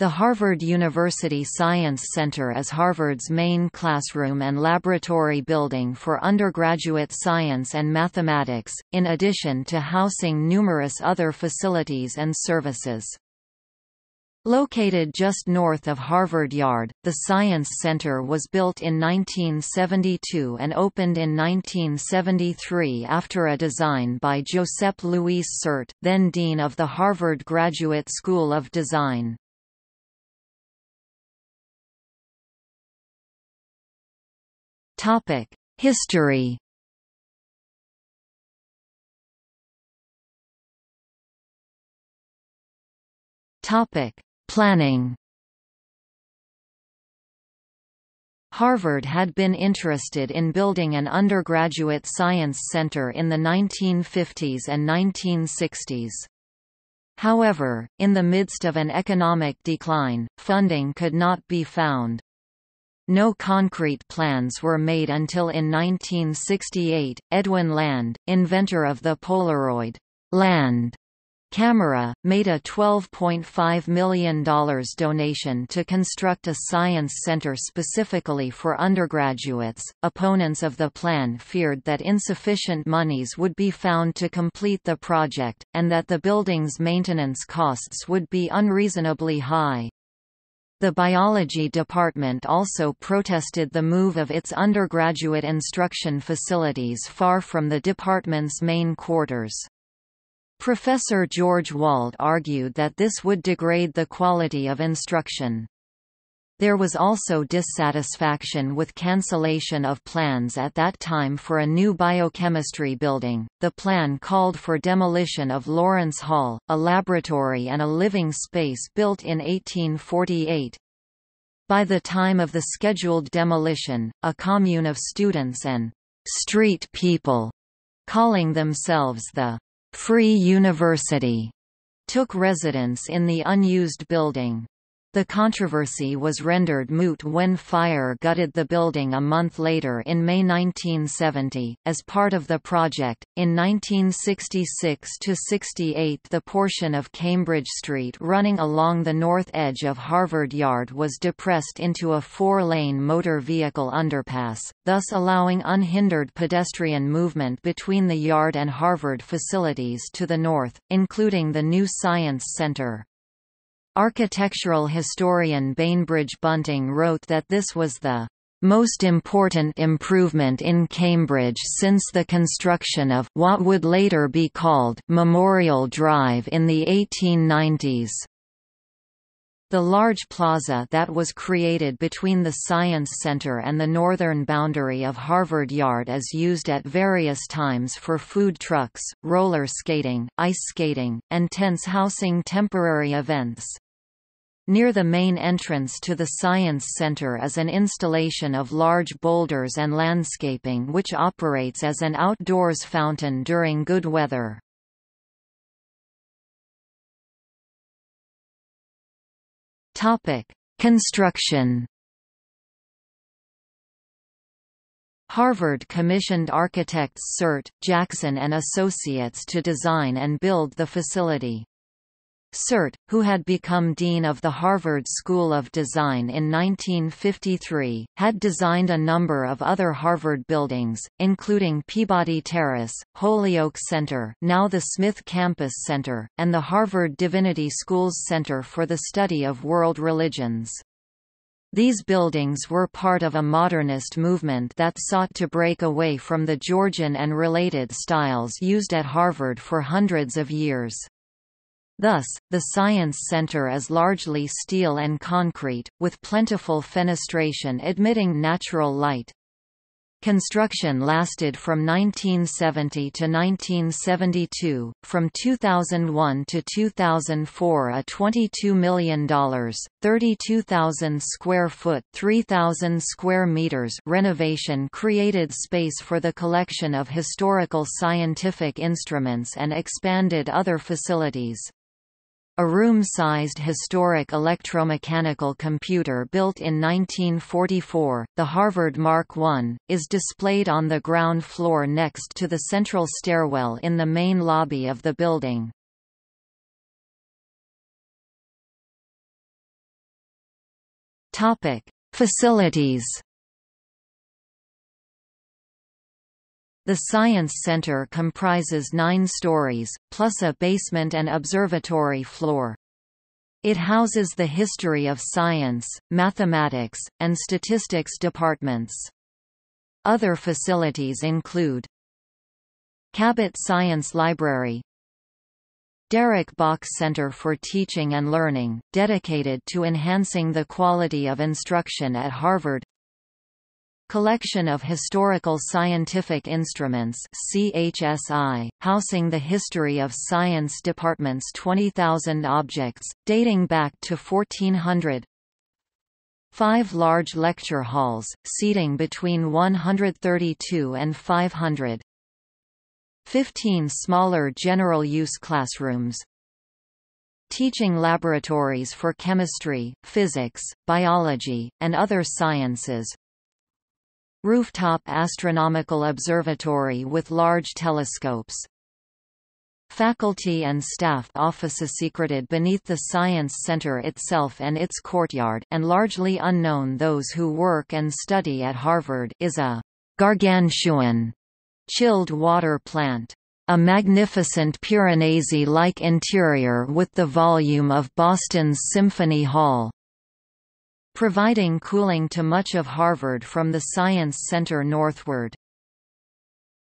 The Harvard University Science Center is Harvard's main classroom and laboratory building for undergraduate science and mathematics, in addition to housing numerous other facilities and services. Located just north of Harvard Yard, the Science Center was built in 1972 and opened in 1973 after a design by Josep Lluís Sert, then Dean of the Harvard Graduate School of Design. History. Topic: Planning. Harvard had been interested in building an undergraduate science center in the 1950s and 1960s. However, in the midst of an economic decline, funding could not be found. No concrete plans were made until in 1968. Edwin Land, inventor of the Polaroid Land camera, made a $12.5 million donation to construct a science center specifically for undergraduates. Opponents of the plan feared that insufficient monies would be found to complete the project, and that the building's maintenance costs would be unreasonably high. The biology department also protested the move of its undergraduate instruction facilities far from the department's main quarters. Professor George Wald argued that this would degrade the quality of instruction. There was also dissatisfaction with cancellation of plans at that time for a new biochemistry building. The plan called for demolition of Lawrence Hall, a laboratory and a living space built in 1848. By the time of the scheduled demolition, a commune of students and street people, calling themselves the Free University, took residence in the unused building. The controversy was rendered moot when fire gutted the building a month later in May 1970. As part of the project, in 1966 68, the portion of Cambridge Street running along the north edge of Harvard Yard was depressed into a four lane motor vehicle underpass, thus allowing unhindered pedestrian movement between the Yard and Harvard facilities to the north, including the new Science Center. Architectural historian Bainbridge Bunting wrote that this was the most important improvement in Cambridge since the construction of what would later be called Memorial Drive in the 1890s. The large plaza that was created between the Science Center and the northern boundary of Harvard Yard is used at various times for food trucks, roller skating, ice skating, and tents housing temporary events. Near the main entrance to the Science Center is an installation of large boulders and landscaping which operates as an outdoors fountain during good weather. Construction Harvard commissioned architects Sert, Jackson and Associates to design and build the facility. Sert, who had become dean of the Harvard School of Design in 1953, had designed a number of other Harvard buildings, including Peabody Terrace, Holyoke Center now the Smith Campus Center, and the Harvard Divinity School's Center for the Study of World Religions. These buildings were part of a modernist movement that sought to break away from the Georgian and related styles used at Harvard for hundreds of years. Thus, the Science Center is largely steel and concrete, with plentiful fenestration admitting natural light. Construction lasted from 1970 to 1972, from 2001 to 2004 a $22 million, 32,000 square foot 3,000 square meters renovation created space for the collection of historical scientific instruments and expanded other facilities. A room-sized historic electromechanical computer built in 1944, the Harvard Mark I, is displayed on the ground floor next to the central stairwell in the main lobby of the building. Facilities. The Science Center comprises nine stories, plus a basement and observatory floor. It houses the History of Science, Mathematics, and Statistics departments. Other facilities include Cabot Science Library Derek Bok Center for Teaching and Learning, dedicated to enhancing the quality of instruction at Harvard Collection of Historical Scientific Instruments CHSI, housing the history of science department's 20,000 objects, dating back to 1400 Five large lecture halls, seating between 132 and 500 15 smaller general-use classrooms. Teaching laboratories for chemistry, physics, biology, and other sciences Rooftop astronomical observatory with large telescopes. Faculty and staff offices secreted beneath the Science Center itself and its courtyard and largely unknown those who work and study at Harvard is a gargantuan chilled water plant. A magnificent Piranesi-like interior with the volume of Boston's Symphony Hall providing cooling to much of Harvard from the Science Center northward.